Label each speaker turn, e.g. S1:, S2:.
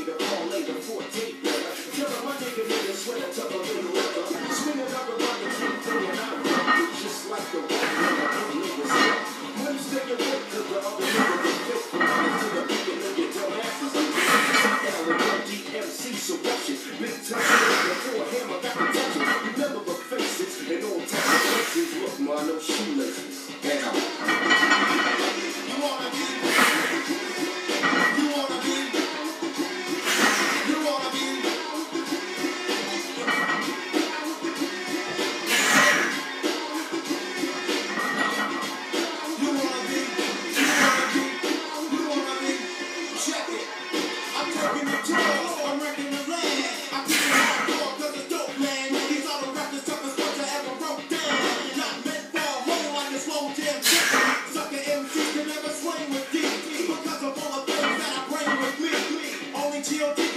S1: It's okay to parlay the 14th. Tell him my nigga need a sweater to the little weather. Swing it up around the keep throwing out rockets just like the white man that you niggas got. Money cause the other nigga was fake. To the beacon of dumb asses. Now the Run-DMC selection. Big time before hammer got the touches. Remember the faces and all types of places. Look, man, no shoelaces. And
S2: all